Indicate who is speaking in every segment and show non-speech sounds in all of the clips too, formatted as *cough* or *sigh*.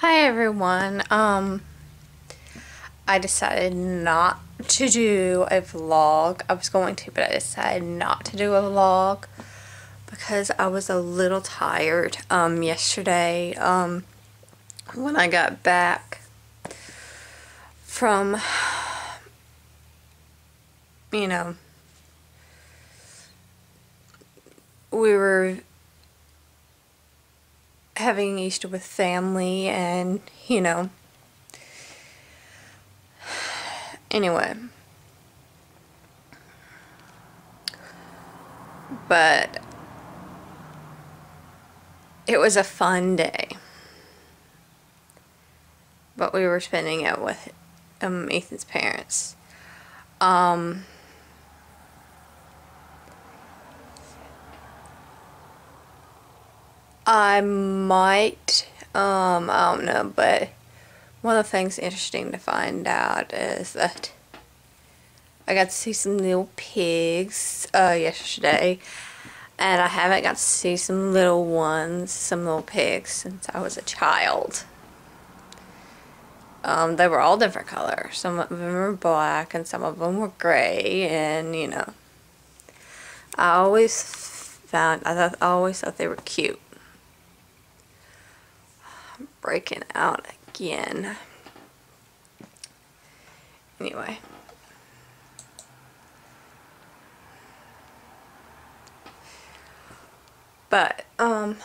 Speaker 1: Hi everyone. Um I decided not to do a vlog. I was going to, but I decided not to do a vlog because I was a little tired um yesterday um when I got back from you know we were having Easter with family and, you know, *sighs* anyway. But it was a fun day. But we were spending it with um, Ethan's parents. Um, I might, um, I don't know, but one of the things interesting to find out is that I got to see some little pigs uh, yesterday, and I haven't got to see some little ones, some little pigs, since I was a child. Um, they were all different colors. Some of them were black, and some of them were gray, and you know, I always found I, I always thought they were cute breaking out again. Anyway. But, um,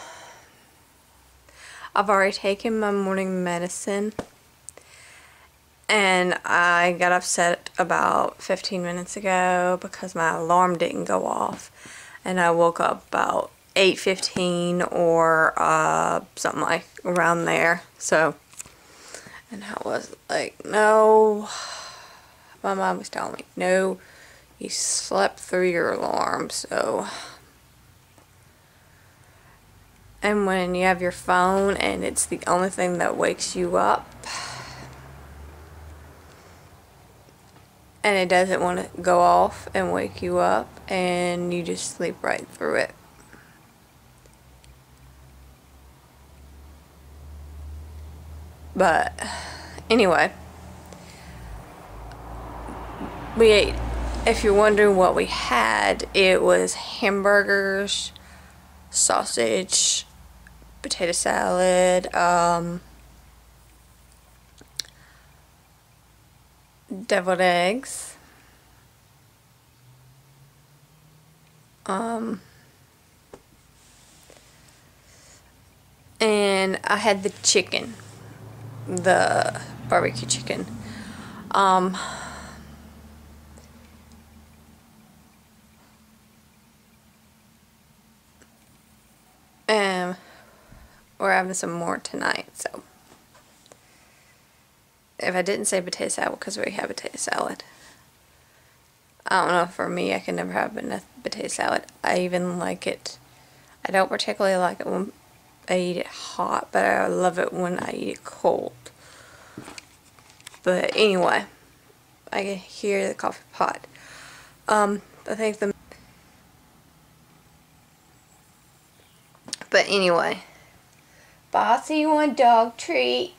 Speaker 1: I've already taken my morning medicine and I got upset about 15 minutes ago because my alarm didn't go off and I woke up about 8.15 or uh, something like around there. So, and I was like, no. My mom was telling me, no, you slept through your alarm, so. And when you have your phone and it's the only thing that wakes you up, and it doesn't want to go off and wake you up, and you just sleep right through it. But anyway, we ate. If you're wondering what we had, it was hamburgers, sausage, potato salad, um, deviled eggs, um, and I had the chicken the barbecue chicken. Um, and we're having some more tonight, so. If I didn't say potato salad, because we have potato salad. I don't know, for me, I can never have enough potato salad. I even like it, I don't particularly like it when I eat it hot, but I love it when I eat it cold. But anyway, I can hear the coffee pot. Um, I think the... But anyway, Bossy, want dog treat?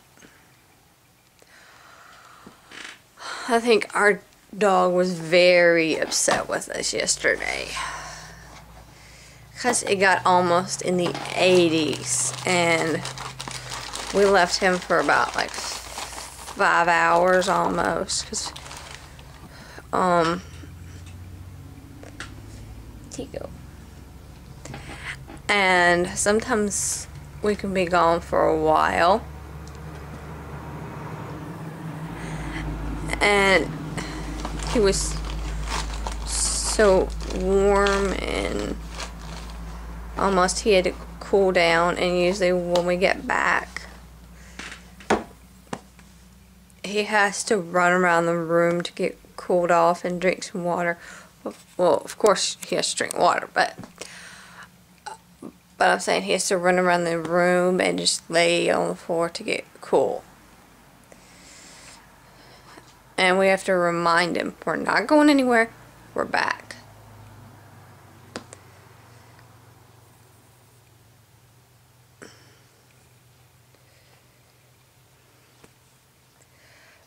Speaker 1: I think our dog was very upset with us yesterday because it got almost in the 80s and we left him for about like five hours almost because um Tico. And sometimes we can be gone for a while. And he was so warm and almost he had to cool down and usually when we get back he has to run around the room to get cooled off and drink some water. Well of course he has to drink water but but I'm saying he has to run around the room and just lay on the floor to get cool. And we have to remind him we're not going anywhere. We're back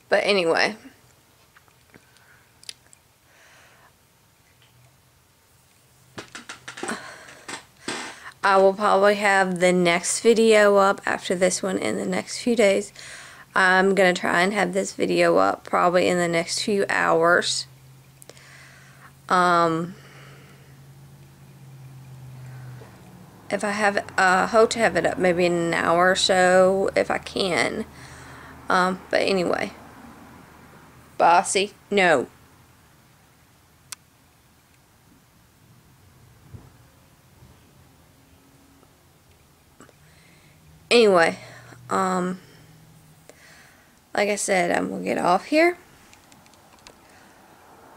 Speaker 1: But anyway. I will probably have the next video up after this one in the next few days. I'm going to try and have this video up probably in the next few hours. Um, if I have, uh, hope to have it up maybe in an hour or so if I can. Um, but anyway. Bossy, no. Anyway, um, like I said, I'm going to get off here.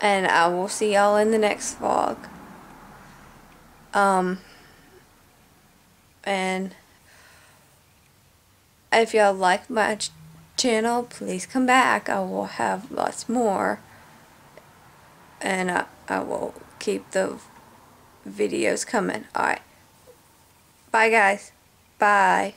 Speaker 1: And I will see y'all in the next vlog. Um, and if y'all like my channel, please come back. I will have lots more. And I, I will keep the videos coming. Alright. Bye guys. Bye.